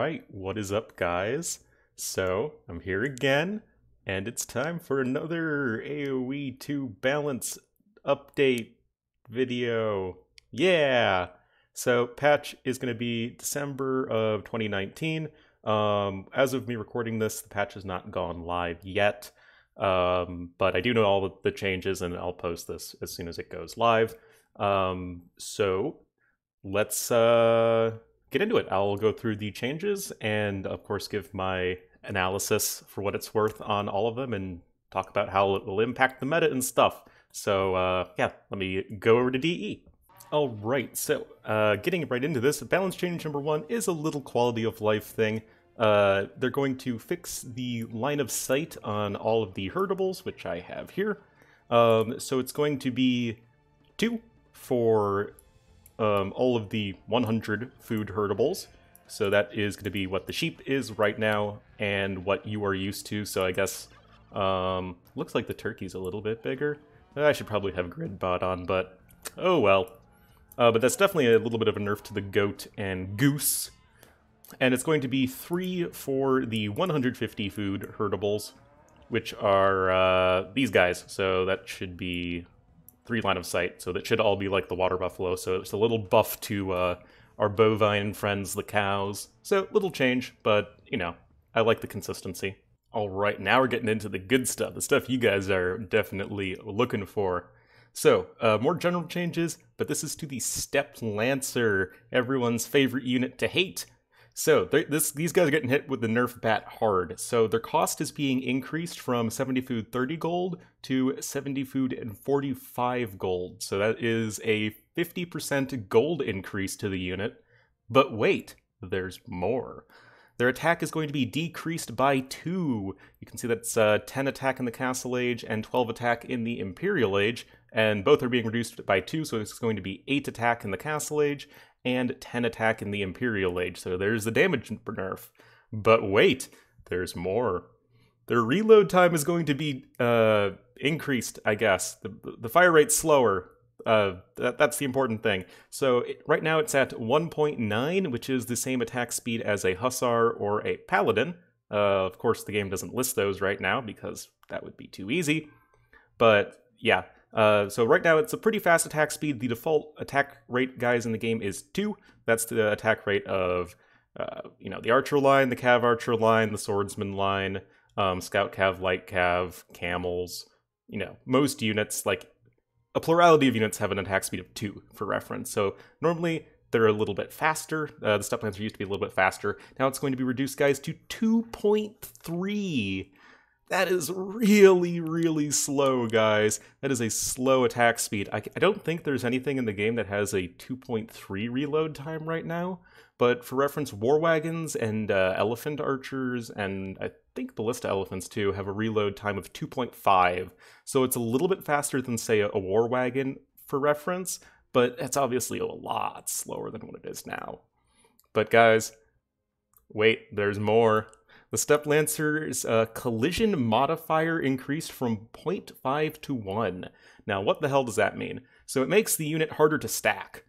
right, what is up, guys? So, I'm here again, and it's time for another AoE 2 balance update video. Yeah! So, patch is going to be December of 2019. Um, as of me recording this, the patch has not gone live yet, um, but I do know all the changes, and I'll post this as soon as it goes live. Um, so, let's. Uh, get into it. I'll go through the changes and, of course, give my analysis for what it's worth on all of them and talk about how it will impact the meta and stuff. So, uh, yeah, let me go over to DE. All right, so uh, getting right into this, balance change number one is a little quality of life thing. Uh, they're going to fix the line of sight on all of the herdables, which I have here. Um, so it's going to be two for um, all of the 100 food herdables. So that is going to be what the sheep is right now and what you are used to. So I guess um, looks like the turkey's a little bit bigger. I should probably have grid bot on, but oh well. Uh, but that's definitely a little bit of a nerf to the goat and goose. And it's going to be three for the 150 food herdables, which are uh, these guys. So that should be three line of sight, so that should all be like the water buffalo. So it's a little buff to uh, our bovine friends, the cows. So little change, but you know, I like the consistency. All right, now we're getting into the good stuff, the stuff you guys are definitely looking for. So, uh, more general changes, but this is to the Steppe Lancer, everyone's favorite unit to hate. So this these guys are getting hit with the nerf bat hard. So their cost is being increased from 70 food 30 gold to 70 food and 45 gold. So that is a 50% gold increase to the unit. But wait, there's more. Their attack is going to be decreased by 2. You can see that's uh, 10 attack in the Castle Age and 12 attack in the Imperial Age, and both are being reduced by 2, so it's going to be 8 attack in the Castle Age and 10 attack in the Imperial Age. So there's the damage nerf. But wait, there's more. Their reload time is going to be uh, increased, I guess. The, the fire rate's slower. Uh, that, that's the important thing. So it, right now it's at 1.9, which is the same attack speed as a Hussar or a Paladin. Uh, of course, the game doesn't list those right now because that would be too easy. But yeah, uh, so right now it's a pretty fast attack speed. The default attack rate, guys, in the game is 2. That's the attack rate of, uh, you know, the archer line, the cav archer line, the swordsman line, um, scout cav, light cav, camels. You know, most units, like a plurality of units have an attack speed of 2 for reference. So normally they're a little bit faster. Uh, the Steppe Lancer used to be a little bit faster. Now it's going to be reduced, guys, to 2.3 that is really, really slow, guys. That is a slow attack speed. I, I, don't think there's anything in the game that has a 2.3 reload time right now, but for reference, War Wagons and uh, Elephant Archers, and I think Ballista Elephants too, have a reload time of 2.5. So it's a little bit faster than, say, a, a War Wagon for reference, but it's obviously a lot slower than what it is now. But guys, wait, there's more. The Steppe Lancer's uh, collision modifier increased from 0.5 to 1. Now, what the hell does that mean? So it makes the unit harder to stack,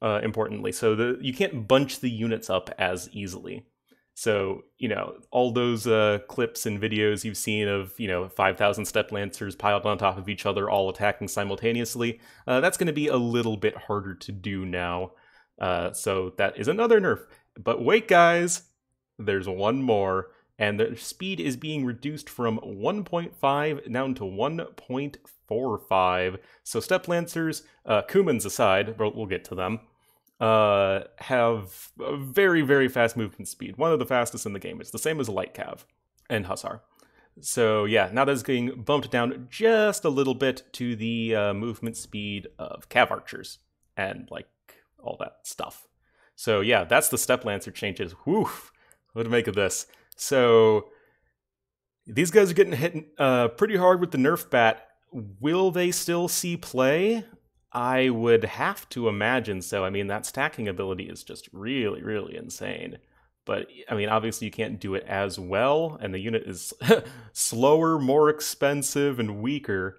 uh, importantly. So the you can't bunch the units up as easily. So, you know, all those uh, clips and videos you've seen of, you know, 5,000 Steppe Lancers piled on top of each other, all attacking simultaneously, uh, that's going to be a little bit harder to do now. Uh, so that is another nerf. But wait, guys, there's one more and the speed is being reduced from 1.5 down to 1.45. So Steppe Lancers, uh, Cumans aside, we'll, we'll get to them, uh, have a very, very fast movement speed. One of the fastest in the game. It's the same as Light Cav and Hussar. So yeah, now that's getting bumped down just a little bit to the uh, movement speed of Cav Archers and like all that stuff. So yeah, that's the Steppe Lancer changes. Woof! What to make of this? So these guys are getting hit uh, pretty hard with the Nerf bat. Will they still see play? I would have to imagine so. I mean, that stacking ability is just really, really insane. But I mean, obviously, you can't do it as well, and the unit is slower, more expensive, and weaker.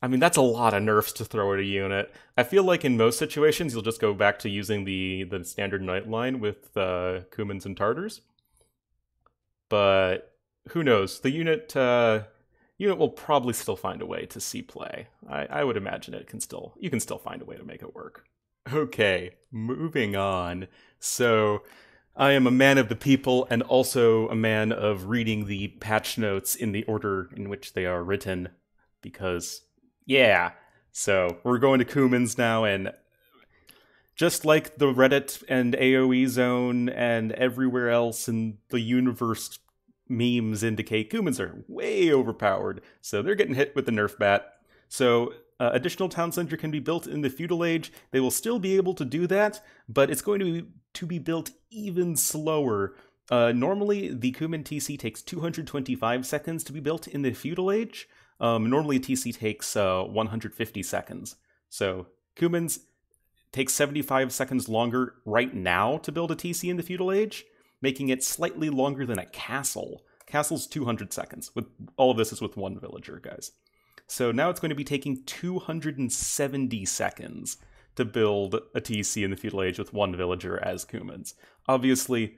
I mean, that's a lot of nerfs to throw at a unit. I feel like in most situations, you'll just go back to using the the standard knight line with uh, Cumans and Tartars but who knows? The unit uh, unit will probably still find a way to see play. I, I would imagine it can still you can still find a way to make it work. Okay, moving on. So I am a man of the people and also a man of reading the patch notes in the order in which they are written because yeah. So we're going to Cumans now and just like the Reddit and AoE zone and everywhere else in the universe memes indicate, Cumans are way overpowered, so they're getting hit with the Nerf bat. So uh, additional town center can be built in the feudal age. They will still be able to do that, but it's going to be to be built even slower. Uh, normally, the Cuman TC takes 225 seconds to be built in the feudal age. Um, normally, TC takes uh, 150 seconds. So Cumans takes 75 seconds longer right now to build a TC in the feudal age, making it slightly longer than a castle. Castle's 200 seconds. With all of this is with one villager, guys. So now it's going to be taking 270 seconds to build a TC in the feudal age with one villager as Cumans. Obviously,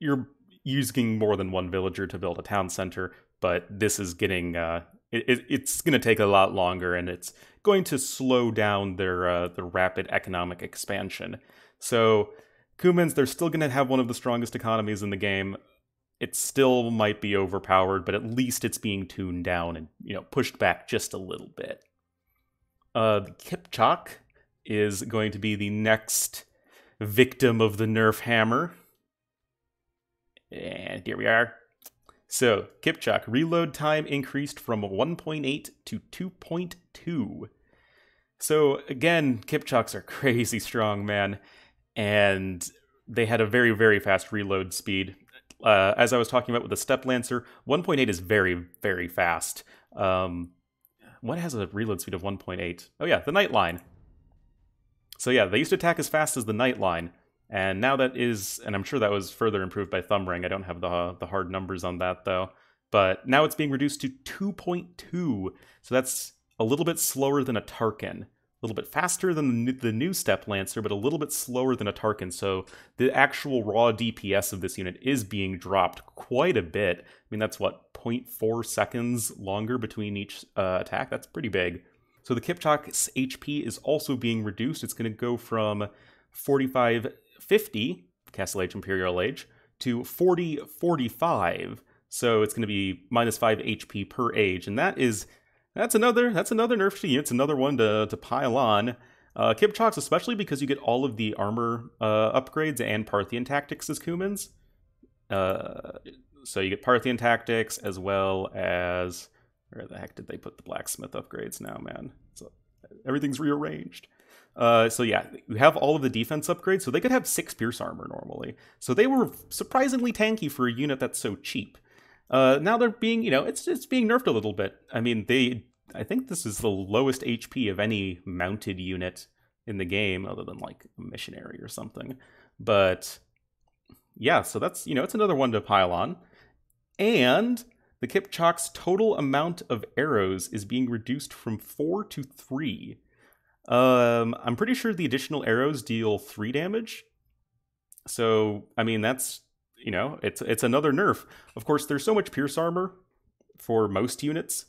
you're using more than one villager to build a town center, but this is getting uh, it, it's going to take a lot longer, and it's going to slow down their uh, their rapid economic expansion. So Cumans, they're still going to have one of the strongest economies in the game. It still might be overpowered, but at least it's being tuned down and you know pushed back just a little bit. Uh, Kipchak is going to be the next victim of the Nerf hammer. And here we are. So, Kipchak, reload time increased from 1.8 to 2.2. So, again, Kipchaks are crazy strong, man. And they had a very, very fast reload speed. Uh, as I was talking about with the Steppe Lancer, 1.8 is very, very fast. Um, what has a reload speed of 1.8? Oh, yeah, the Knight line. So, yeah, they used to attack as fast as the Knight line. And now that is, and I'm sure that was further improved by Thumbring. I don't have the the hard numbers on that though. But now it's being reduced to 2.2, so that's a little bit slower than a Tarkan, a little bit faster than the, new Steppe Lancer, but a little bit slower than a Tarkan. So the actual raw DPS of this unit is being dropped quite a bit. I mean, that's what 0.4 seconds longer between each uh, attack. That's pretty big. So the Kipchak's HP is also being reduced. It's going to go from 45 50, Castle Age, Imperial Age, to 40, 45. So it's going to be minus 5 HP per age. And that is, that's another, that's another nerf to. It's another one to, to pile on. Uh, especially because you get all of the armor uh, upgrades and Parthian tactics as Cumans. Uh, so you get Parthian tactics as well as where the heck did they put the blacksmith upgrades now, man? So everything's rearranged. Uh, so yeah, you have all of the defense upgrades, so they could have six pierce armor normally. So they were surprisingly tanky for a unit that's so cheap. Uh, now they're being, you know, it's it's being nerfed a little bit. I mean, they, I think this is the lowest HP of any mounted unit in the game, other than like a missionary or something. But yeah, so that's you know, it's another one to pile on. And the Kipchak's total amount of arrows is being reduced from four to three. Um, I'm pretty sure the additional arrows deal three damage. So, I mean, that's you know, it's it's another nerf. Of course, there's so much pierce armor for most units,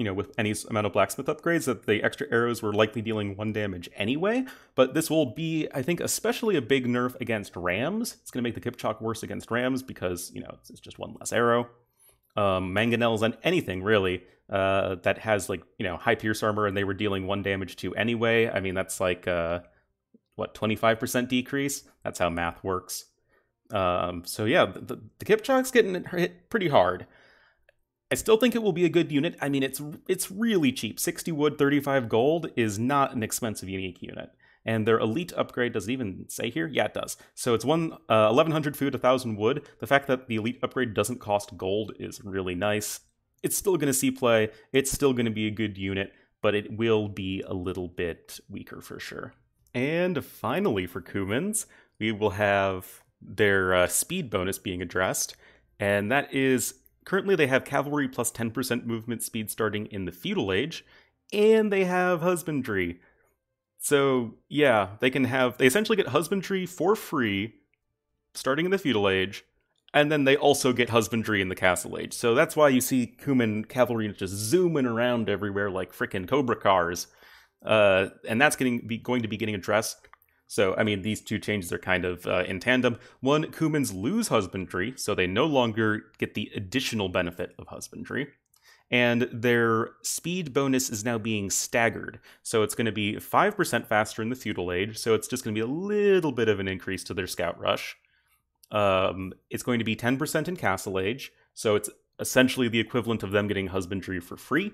you know, with any amount of blacksmith upgrades that the extra arrows were likely dealing one damage anyway. But this will be, I think, especially a big nerf against rams. It's going to make the Kipchak worse against rams because you know it's, just one less arrow. Um, mangonels and anything really uh, that has like you know high pierce armor and they were dealing one damage to anyway. I mean that's like uh, what twenty five percent decrease. That's how math works. Um, so yeah, the, the Kipchak's getting hit pretty hard. I still think it will be a good unit. I mean, it's it's really cheap. Sixty wood, thirty five gold is not an expensive unique unit. And their elite upgrade does it even say here? Yeah, it does. So it's one uh, 1100 food, 1000 wood. The fact that the elite upgrade doesn't cost gold is really nice it's still going to see play. It's still going to be a good unit, but it will be a little bit weaker for sure. And finally, for Cumans, we will have their uh, speed bonus being addressed, and that is currently they have cavalry plus 10% movement speed starting in the feudal age, and they have husbandry. So, yeah, they can have, they essentially get husbandry for free starting in the feudal age, and then they also get husbandry in the castle age. So that's why you see Cuman cavalry just zooming around everywhere like freaking Cobra cars. Uh, and that's getting be, going to be getting addressed. So, I mean, these two changes are kind of uh, in tandem. One, Cumans lose husbandry, so they no longer get the additional benefit of husbandry. And their speed bonus is now being staggered. So it's going to be 5% faster in the feudal age, so it's just going to be a little bit of an increase to their scout rush. Um, it's going to be 10% in Castle Age, so it's essentially the equivalent of them getting husbandry for free.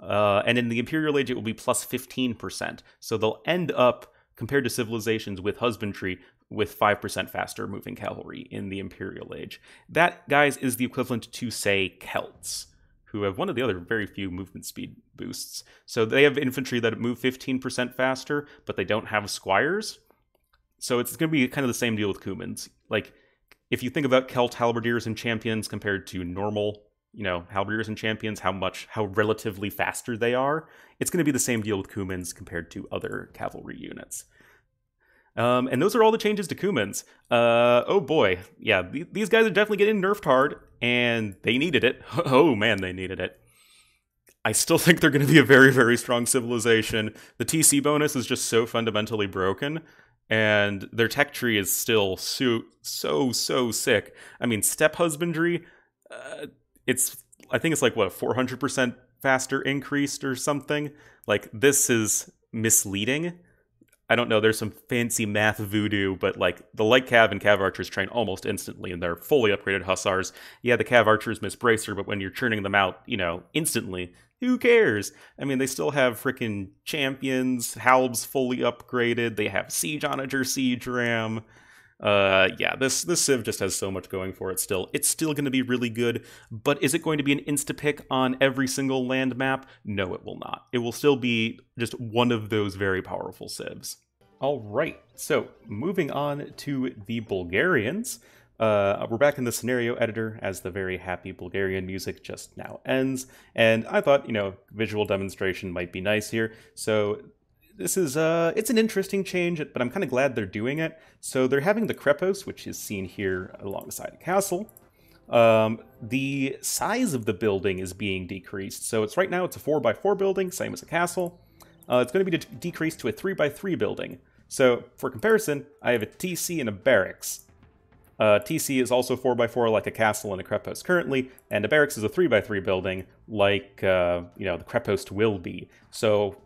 Uh, and in the Imperial Age, it will be plus 15%. So they'll end up, compared to civilizations with husbandry, with 5% faster moving cavalry in the Imperial Age. That, guys, is the equivalent to, say, Celts, who have one of the other very few movement speed boosts. So they have infantry that move 15% faster, but they don't have squires. So it's going to be kind of the same deal with Cumans. Like, if you think about Celt halberdiers and champions compared to normal, you know, halberdiers and champions, how much, how relatively faster they are, it's going to be the same deal with Cumans compared to other cavalry units. Um, and those are all the changes to Cumans. Uh, oh boy, yeah, th- these guys are definitely getting nerfed hard, and they needed it. oh man, they needed it. I still think they're going to be a very, very strong civilization. The TC bonus is just so fundamentally broken and their tech tree is still so so so sick. I mean, steppe husbandry, uh, it's I think it's like what a four hundred percent faster increased or something. Like this is misleading. I don't know. There's some fancy math voodoo, but like the light cav and cav archers train almost instantly, and they're fully upgraded hussars. Yeah, the cav archers miss bracer, but when you're churning them out, you know, instantly, who cares? I mean, they still have freaking champions, Halbs fully upgraded. They have Siege Onager, Siege Ram. Uh, yeah, this this Civ just has so much going for it. Still, it's still going to be really good. But is it going to be an insta pick on every single land map? No, it will not. It will still be just one of those very powerful civs. All right, so moving on to the Bulgarians. Uh, we're back in the scenario editor as the very happy Bulgarian music just now ends, and I thought, you know, visual demonstration might be nice here. So this is uh, it's an interesting change, but I'm kind of glad they're doing it. So they're having the Krepost, which is seen here alongside a castle. Um, the size of the building is being decreased. So it's right now it's a four by four building, same as a castle. Uh, it's going to be de- decreased to a three by three building. So for comparison, I have a TC and a barracks. Uh, TC is also 4x4 like a castle and a Krepost currently, and a barracks is a 3x3 building like, uh, you know, the Krepost will be. So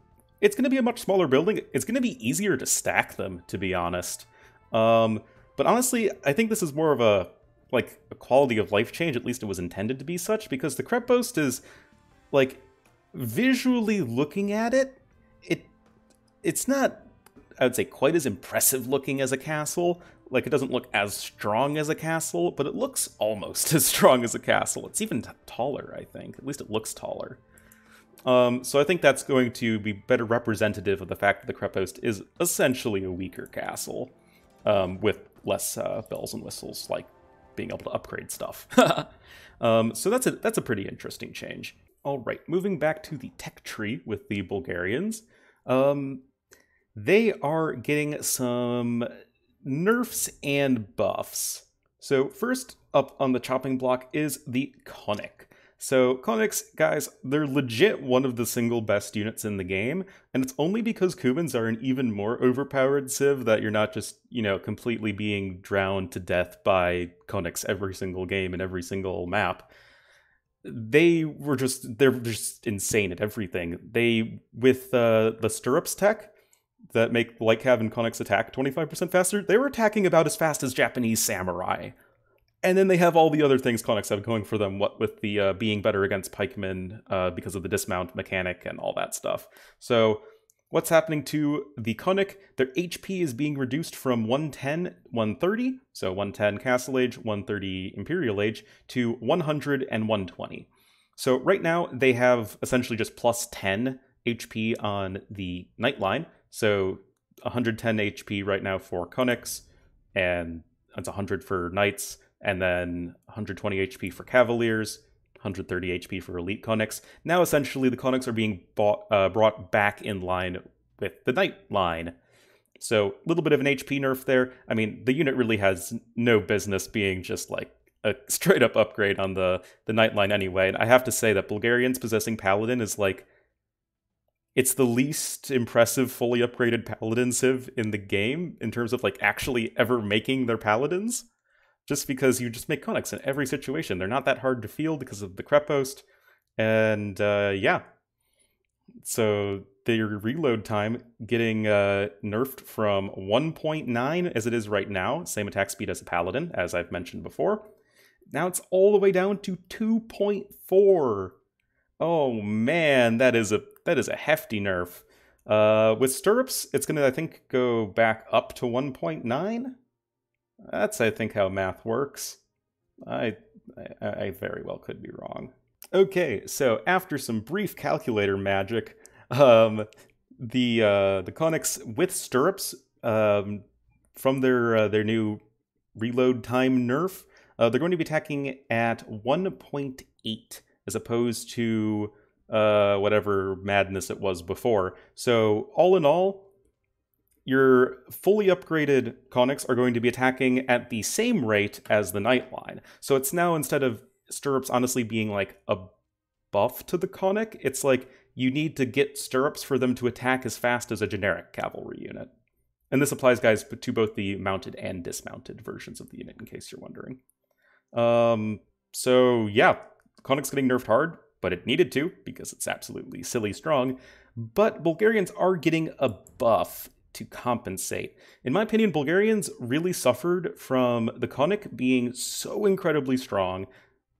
it's going to be a much smaller building. It's going to be easier to stack them, to be honest. Um, but honestly, I think this is more of a like a quality of life change. At least it was intended to be such, because the Krepost is like visually looking at it, it it's not I would say quite as impressive looking as a castle, like it doesn't look as strong as a castle, but it looks almost as strong as a castle. It's even taller, I think. At least it looks taller. Um, so I think that's going to be better representative of the fact that the Krepost is essentially a weaker castle, um, with less uh, bells and whistles, like being able to upgrade stuff. um, so that's a that's a pretty interesting change. All right, moving back to the tech tree with the Bulgarians. Um, they are getting some nerfs and buffs. So first up on the chopping block is the Konnik. So Konniks, guys, they're legit one of the single best units in the game, and it's only because Cumans are an even more overpowered civ that you're not just, you know, completely being drowned to death by Konniks every single game and every single map. They were just they're just insane at everything. They with uh, the stirrups tech, that make Light and Konniks attack 25% faster, they were attacking about as fast as Japanese samurai. And then they have all the other things Konniks have going for them, what with the uh, being better against pikemen uh, because of the dismount mechanic and all that stuff. So, what's happening to the Konnik? Their HP is being reduced from 110, 130, so 110 Castle Age, 130 Imperial Age, to 100 and 120. So, right now, they have essentially just plus 10 HP on the Knight line, so 110 HP right now for Konniks, and it's 100 for Knights, and then 120 HP for Cavaliers, 130 HP for Elite Konniks. Now, essentially, the Konniks are being bought, uh, brought back in line with the Knight line. So, a little bit of an HP nerf there. I mean, the unit really has no business being just like a straight up upgrade on the the Knight line anyway. And I have to say that Bulgarians possessing Paladin is like it's the least impressive fully upgraded paladin civ in the game in terms of like actually ever making their paladins just because you just make konniks in every situation. They're not that hard to field because of the krepost and uh, yeah. So their reload time getting uh, nerfed from 1.9 as it is right now same attack speed as a paladin as i've mentioned before. Now it's all the way down to 2.4 oh man that is a that is a hefty nerf. Uh, with stirrups, it's going to, I think, go back up to 1.9. That's, I think, how math works. I, I, I very well could be wrong. Okay, so after some brief calculator magic, um, the uh, the Konniks with stirrups um, from their uh, their new reload time nerf, uh, they're going to be attacking at 1.8 as opposed to uh, whatever madness it was before. So, all in all, your fully upgraded konniks are going to be attacking at the same rate as the Knight line. So it's now instead of stirrups honestly being like a buff to the konnik, it's like you need to get stirrups for them to attack as fast as a generic cavalry unit. And this applies, guys, to both the mounted and dismounted versions of the unit, in case you're wondering. Um, so yeah, Konnik's getting nerfed hard but it needed to because it's absolutely silly strong. But Bulgarians are getting a buff to compensate. In my opinion, Bulgarians really suffered from the Konnik being so incredibly strong.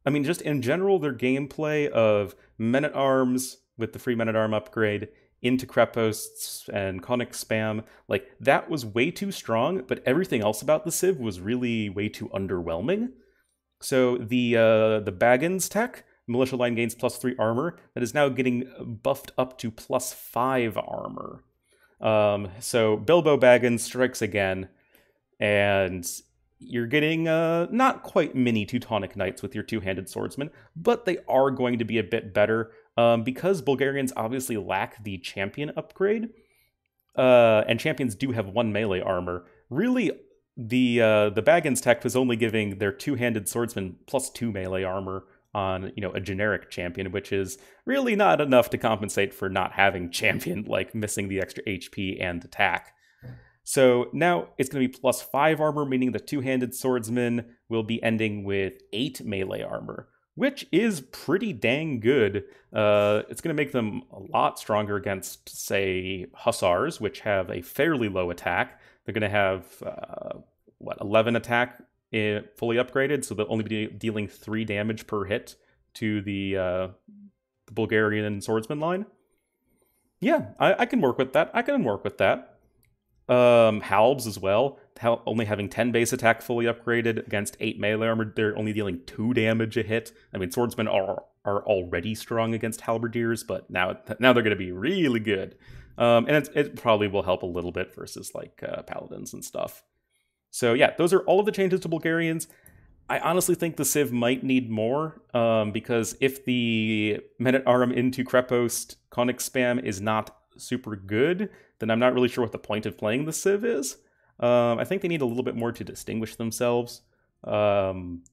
I mean, just in general, their gameplay of men at arms with the free men at arm upgrade into Kreposts and Konnik spam, like that was way too strong, but everything else about the Civ was really way too underwhelming. So the uh, the Bagains tech militia line gains plus three armor that is now getting buffed up to plus five armor. Um, so Bilbo Baggins strikes again, and you're getting uh, not quite mini Teutonic Knights with your two handed swordsman, but they are going to be a bit better um, because Bulgarians obviously lack the champion upgrade. Uh, and champions do have one melee armor. Really, the uh, the Bagains tech was only giving their two handed swordsman plus two melee armor on you know a generic champion, which is really not enough to compensate for not having champion, like missing the extra HP and attack. So now it's going to be plus five armor, meaning the two-handed swordsman will be ending with eight melee armor, which is pretty dang good. Uh, it's going to make them a lot stronger against, say, hussars, which have a fairly low attack. They're going to have uh, what 11 attack fully upgraded, so they'll only be dealing three damage per hit to the, uh, the Bulgarian swordsman line. Yeah, I, I, can work with that. I can work with that. Um, Halbs as well, only having 10 base attack fully upgraded against 8 melee armor, they're only dealing 2 damage a hit. I mean, swordsmen are are already strong against halberdiers, but now now they're going to be really good. Um, and it probably will help a little bit versus like uh, paladins and stuff. So yeah, those are all of the changes to Bulgarians. I honestly think the Civ might need more um, because if the Men at Arm into Krepost Konnik spam is not super good, then I'm not really sure what the point of playing the Civ is. Um, I think they need a little bit more to distinguish themselves. Um,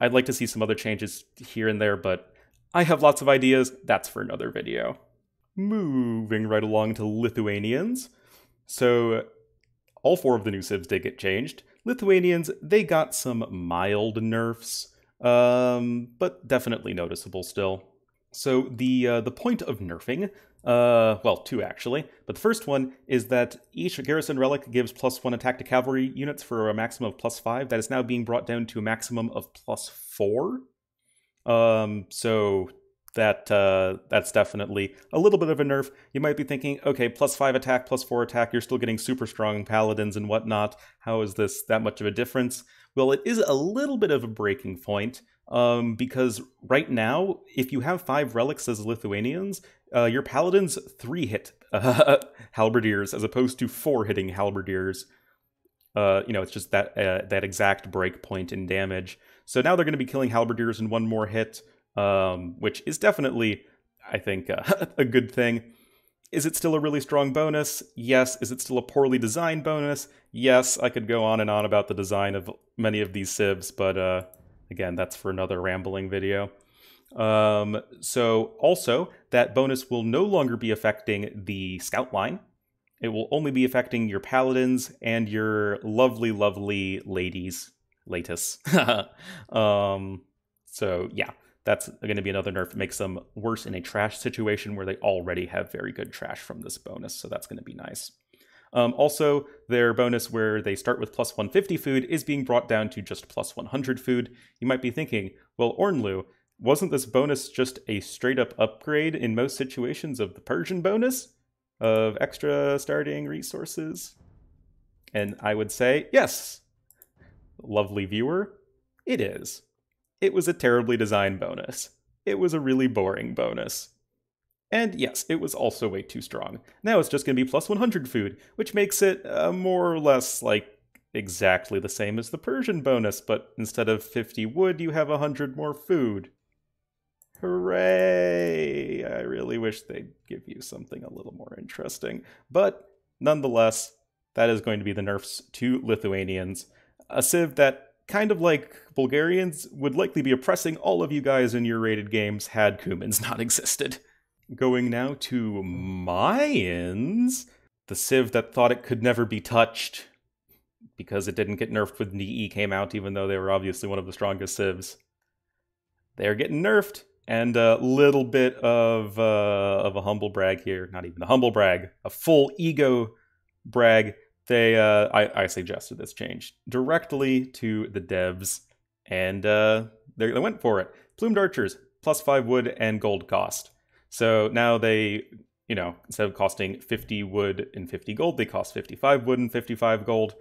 I'd like to see some other changes here and there, but I have lots of ideas. That's for another video. Moving right along to Lithuanians. So all four of the new civs did get changed. Lithuanians, they got some mild nerfs, um, but definitely noticeable still. So the uh, the point of nerfing, uh, well, two actually, but the first one is that each garrison relic gives plus one attack to cavalry units for a maximum of plus five. That is now being brought down to a maximum of plus four. Um, so that uh, that's definitely a little bit of a nerf. You might be thinking, okay, plus five attack, plus four attack, you're still getting super strong paladins and whatnot. How is this that much of a difference? Well, it is a little bit of a breaking point um, because right now, if you have five relics as Lithuanians, uh, your paladins three hit uh, halberdiers as opposed to four hitting halberdiers. Uh, you know, it's just that uh, that exact break point in damage. So now they're going to be killing halberdiers in one more hit um, which is definitely, I think, uh, a good thing. Is it still a really strong bonus? Yes. Is it still a poorly designed bonus? Yes. I could go on and on about the design of many of these civs, but uh, again, that's for another rambling video. Um, so also that bonus will no longer be affecting the scout line. It will only be affecting your paladins and your lovely, lovely ladies, Leitis. um, so yeah, that's going to be another nerf. It makes them worse in a trash situation where they already have very good trash from this bonus. So that's going to be nice. Um, also, their bonus where they start with plus 150 food is being brought down to just plus 100 food. You might be thinking, well, Ornlu, wasn't this bonus just a straight up upgrade in most situations of the Persian bonus of extra starting resources? And I would say, yes, lovely viewer, it is. It was a terribly designed bonus. It was a really boring bonus. And yes, it was also way too strong. Now it's just going to be plus 100 food, which makes it uh, more or less like exactly the same as the Persian bonus, but instead of 50 wood, you have 100 more food. Hooray! I really wish they'd give you something a little more interesting. But nonetheless, that is going to be the nerfs to Lithuanians. A civ that, kind of like Bulgarians, would likely be oppressing all of you guys in your rated games had Cumans not existed. Going now to Mayans, the Civ that thought it could never be touched because it didn't get nerfed when NII came out, even though they were obviously one of the strongest Civs. They're getting nerfed, and a little bit of uh, of a humble brag here. Not even a humble brag, a full ego brag. They, uh, I, I suggested this change directly to the devs, and uh, they went for it. Plumed archers plus five wood and gold cost. So now they, you know, instead of costing 50 wood and 50 gold, they cost 55 wood and 55 gold.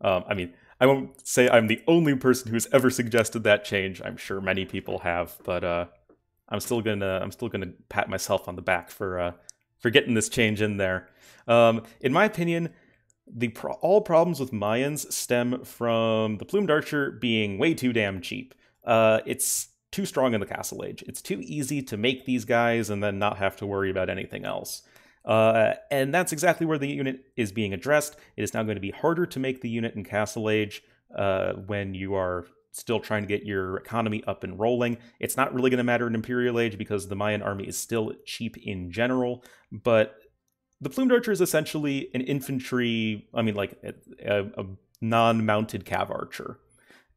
Um, I mean, I won't say I'm the only person who's ever suggested that change. I'm sure many people have, but uh, I'm still gonna I'm still gonna pat myself on the back for uh, for getting this change in there. Um, in my opinion, the pro- all problems with Mayans stem from the plumed archer being way too damn cheap. Uh, it's too strong in the Castle Age. It's too easy to make these guys and then not have to worry about anything else. Uh, and that's exactly where the unit is being addressed. It is now going to be harder to make the unit in Castle Age uh, when you are still trying to get your economy up and rolling. It's not really going to matter in Imperial Age because the Mayan army is still cheap in general, but the Plumed Archer is essentially an infantry, I mean, like a, a non mounted cav archer.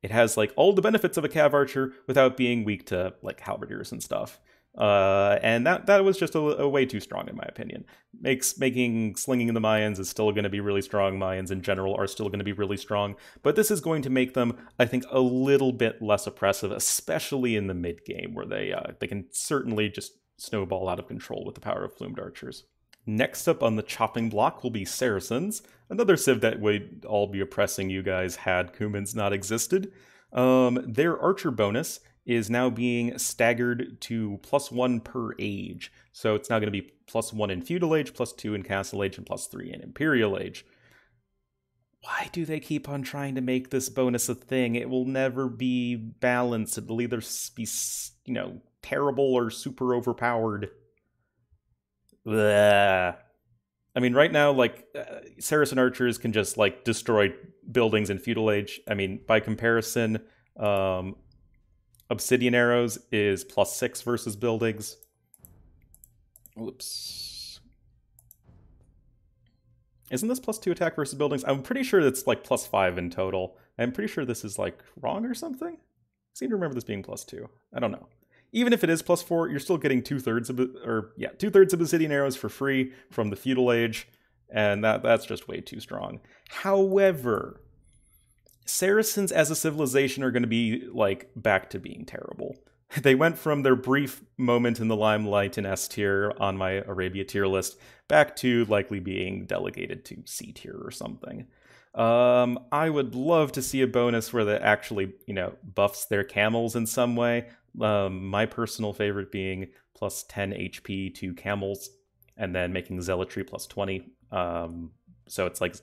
It has like all the benefits of a cav archer without being weak to like halberdiers and stuff. Uh, and that that was just a, a, way too strong in my opinion. Makes making slinging the Mayans is still going to be really strong. Mayans in general are still going to be really strong, but this is going to make them, I think, a little bit less oppressive, especially in the mid game where they uh, they can certainly just snowball out of control with the power of plumed archers. Next up on the chopping block will be Saracens, another civ that would all be oppressing you guys had Cumans not existed. Um, their archer bonus is now being staggered to plus one per age. So it's now going to be plus one in feudal age, plus two in castle age, and plus three in imperial age. Why do they keep on trying to make this bonus a thing? It will never be balanced. It'll either be, you know, terrible or super overpowered. Bleh. I mean, right now, like uh, Saracen archers can just like destroy buildings in feudal age. I mean, by comparison, um, obsidian arrows is plus six versus buildings. Oops. Isn't this plus two attack versus buildings? I'm pretty sure it's like plus five in total. I'm pretty sure this is like wrong or something. I seem to remember this being plus two. I don't know even if it is plus four, you're still getting two thirds of or yeah, two thirds of obsidian arrows for free from the feudal age, and that that's just way too strong. However, Saracens as a civilization are going to be like back to being terrible. They went from their brief moment in the limelight in S tier on my Arabia tier list back to likely being delegated to C tier or something. Um, I would love to see a bonus where that actually, you know, buffs their camels in some way. Um, my personal favorite being plus 10 HP to camels, and then making zealotry plus 20. Um, so it's like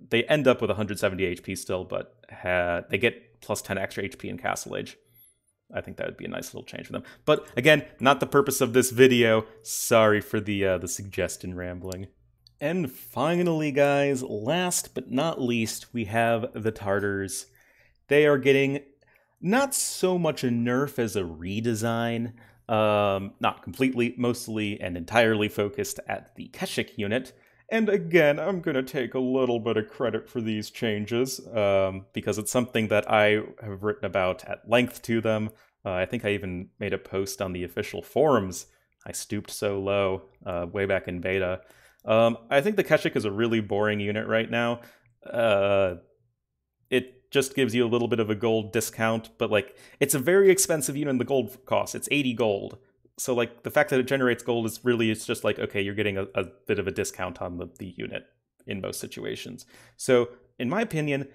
they end up with 170 HP still, but ha- they get plus 10 extra HP in Castle Age. I think that would be a nice little change for them. But again, not the purpose of this video. Sorry for the uh, the suggestion rambling. And finally, guys, last but not least, we have the Tartars. They are getting not so much a nerf as a redesign. Um, not completely, mostly, and entirely focused at the Keshik unit. And again, I'm going to take a little bit of credit for these changes um, because it's something that I have written about at length to them. Uh, I think I even made a post on the official forums. I stooped so low uh, way back in beta. Um, I think the Keshik is a really boring unit right now. Uh, it just gives you a little bit of a gold discount, but like it's a very expensive unit in the gold cost. It's 80 gold. So like the fact that it generates gold is really it's just like okay, you're getting a, a bit of a discount on the, the unit in most situations. So in my opinion,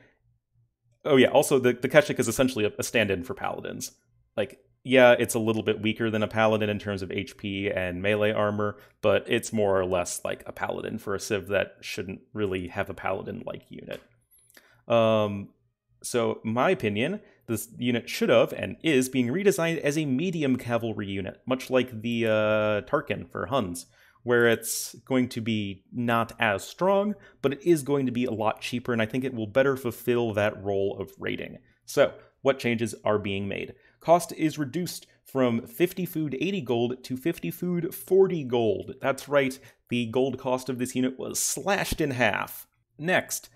oh yeah, also the, the Keshik is essentially a, a stand-in for paladins. Like yeah, it's a little bit weaker than a paladin in terms of HP and melee armor, but it's more or less like a paladin for a civ that shouldn't really have a paladin like unit. Um, so, my opinion, this unit should have and is being redesigned as a medium cavalry unit, much like the uh, Tarkan for Huns, where it's going to be not as strong, but it is going to be a lot cheaper, and I think it will better fulfill that role of raiding. So, what changes are being made? Cost is reduced from 50 food 80 gold to 50 food 40 gold. That's right, the gold cost of this unit was slashed in half. Next,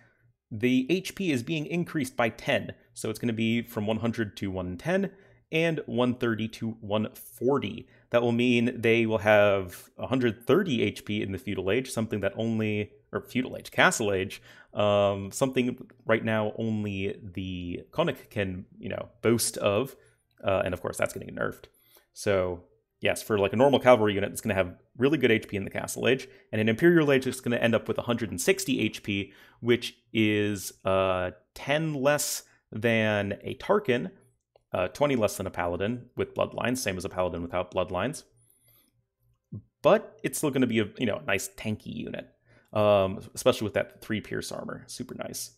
the HP is being increased by 10, so it's going to be from 100 to 110 and 130 to 140. That will mean they will have 130 HP in the feudal age, something that only or feudal age, castle age, um, something right now only the Konnik can you know boast of, uh, and of course that's getting nerfed. So yes, for like a normal cavalry unit, it's going to have really good HP in the Castle Age, and an Imperial Age, it's going to end up with 160 HP, which is uh, 10 less than a Tarkan, uh, 20 less than a Paladin with Bloodlines, same as a Paladin without Bloodlines. But it's still going to be a you know nice tanky unit, um, especially with that three pierce armor, super nice.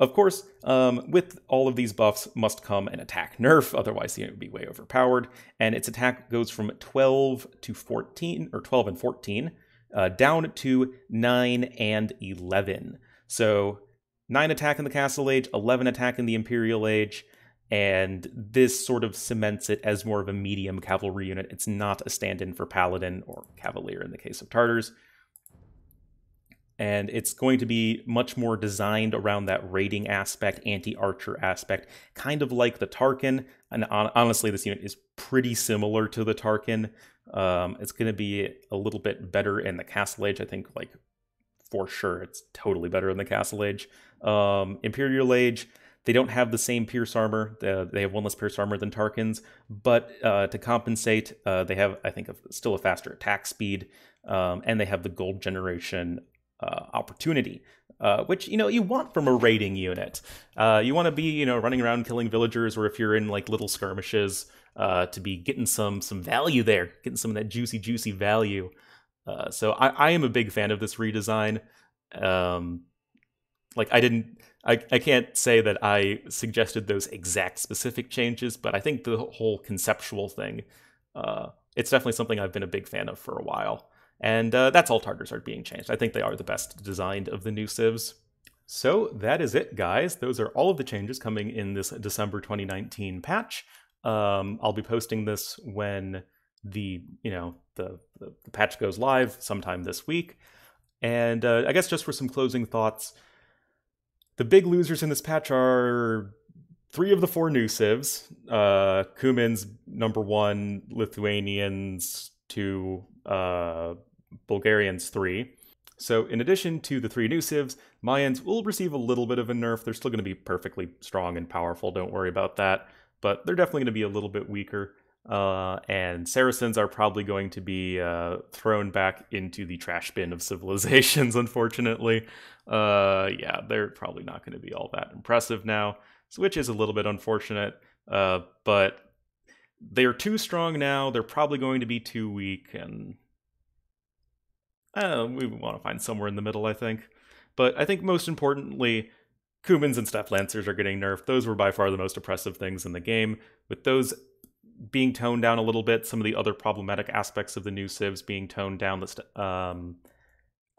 Of course, um, with all of these buffs must come an attack nerf, otherwise the unit would be way overpowered. And its attack goes from 12 to 14, or 12 and 14, uh, down to 9 and 11. So 9 attack in the Castle Age, 11 attack in the Imperial Age, and this sort of cements it as more of a medium cavalry unit. It's not a stand in for Paladin or Cavalier in the case of Tartars and it's going to be much more designed around that raiding aspect, anti-archer aspect, kind of like the Tarkan. And honestly, this unit is pretty similar to the Tarkan. Um, it's going to be a little bit better in the Castle Age. I think, like for sure, it's totally better in the Castle Age. Um, Imperial Age, they don't have the same pierce armor. they have one less pierce armor than Tarkans, but uh, to compensate, uh, they have, I think, still a faster attack speed, um, and they have the gold generation uh, opportunity, uh, which you know you want from a raiding unit. Uh, you want to be you know running around killing villagers, or if you're in like little skirmishes, uh, to be getting some some value there, getting some of that juicy juicy value. Uh, so I, I am a big fan of this redesign. Um, like I didn't. I, I can't say that I suggested those exact specific changes, but I think the whole conceptual thing, uh, it's definitely something I've been a big fan of for a while. And uh, that's all Tartars are being changed. I think they are the best designed of the new civs. So that is it, guys. Those are all of the changes coming in this December 2019 patch. Um, I'll be posting this when the you know the, the, the patch goes live sometime this week. And uh, I guess just for some closing thoughts, the big losers in this patch are three of the four new civs: uh, number one, Lithuanians two, uh, Bulgarians 3. So, in addition to the three new civs, Mayans will receive a little bit of a nerf. They're still going to be perfectly strong and powerful, don't worry about that. But they're definitely going to be a little bit weaker. Uh, and Saracens are probably going to be uh, thrown back into the trash bin of civilizations, unfortunately. Uh, yeah, they're probably not going to be all that impressive now, which is a little bit unfortunate. Uh, but they're too strong now. They're probably going to be too weak, and uh, we want to find somewhere in the middle, I think. But I think most importantly, Cumans and Steppe Lancers are getting nerfed. Those were by far the most oppressive things in the game. With those being toned down a little bit, some of the other problematic aspects of the new civs being toned down. Um,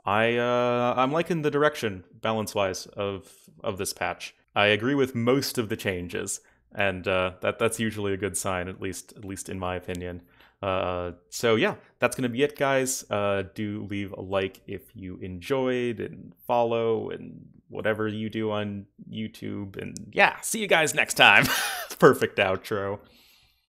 I uh, I'm liking the direction balance wise of of this patch. I agree with most of the changes. and uh, that that's usually a good sign, at least at least in my opinion. Uh, so yeah, that's gonna be it, guys. Uh, do leave a like if you enjoyed, and follow, and whatever you do on YouTube. And yeah, see you guys next time. Perfect outro.